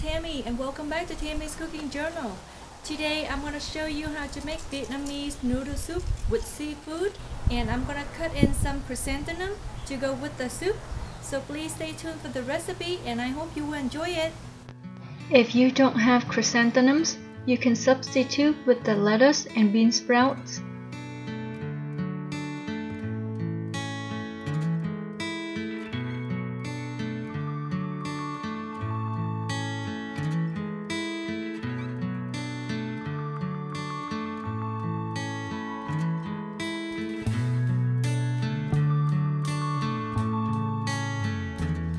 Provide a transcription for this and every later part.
Tammy and welcome back to Tammy's Cooking Journal. Today I'm going to show you how to make Vietnamese noodle soup with seafood and I'm going to cut in some chrysanthemum to go with the soup. So please stay tuned for the recipe and I hope you will enjoy it. If you don't have chrysanthemums, you can substitute with the lettuce and bean sprouts.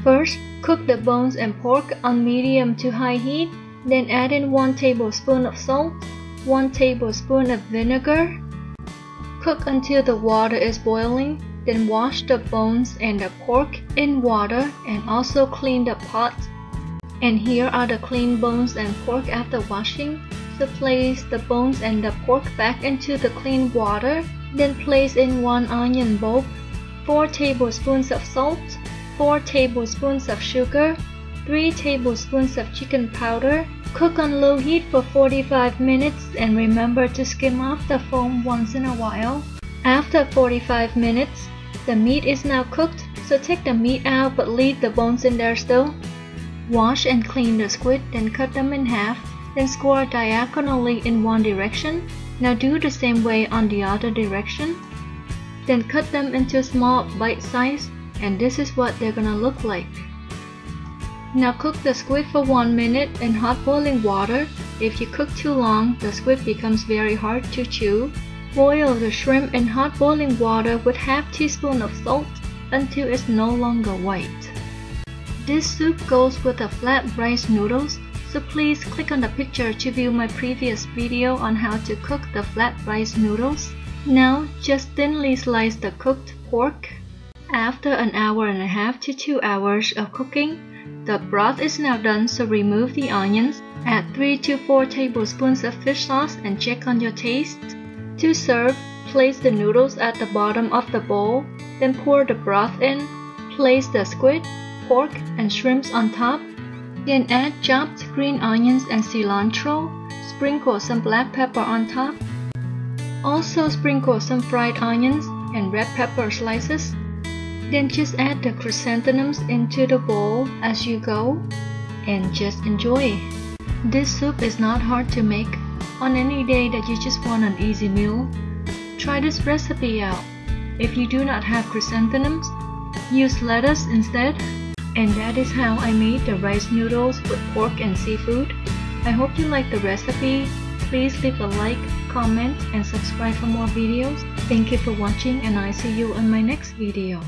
First, cook the bones and pork on medium to high heat, then add in 1 tablespoon of salt, 1 tablespoon of vinegar. Cook until the water is boiling, then wash the bones and the pork in water and also clean the pot. And here are the clean bones and pork after washing. So place the bones and the pork back into the clean water, then place in 1 onion bulb, 4 tablespoons of salt, 4 tablespoons of sugar, 3 tablespoons of chicken powder. Cook on low heat for 45 minutes and remember to skim off the foam once in a while. After 45 minutes, the meat is now cooked, so take the meat out but leave the bones in there still. Wash and clean the squid, then cut them in half, then score diagonally in one direction. Now do the same way on the other direction. Then cut them into small bite size and this is what they're gonna look like. Now cook the squid for 1 minute in hot boiling water. If you cook too long, the squid becomes very hard to chew. Boil the shrimp in hot boiling water with half teaspoon of salt until it's no longer white. This soup goes with the flat rice noodles, so please click on the picture to view my previous video on how to cook the flat rice noodles. Now just thinly slice the cooked pork. After an hour and a half to 2 hours of cooking, the broth is now done so remove the onions, add 3 to 4 tablespoons of fish sauce and check on your taste. To serve, place the noodles at the bottom of the bowl, then pour the broth in, place the squid, pork and shrimps on top, then add chopped green onions and cilantro, sprinkle some black pepper on top. Also sprinkle some fried onions and red pepper slices then just add the chrysanthemums into the bowl as you go and just enjoy. This soup is not hard to make. On any day that you just want an easy meal, try this recipe out. If you do not have chrysanthemums, use lettuce instead. And that is how I made the rice noodles with pork and seafood. I hope you like the recipe. Please leave a like, comment, and subscribe for more videos. Thank you for watching and I see you in my next video.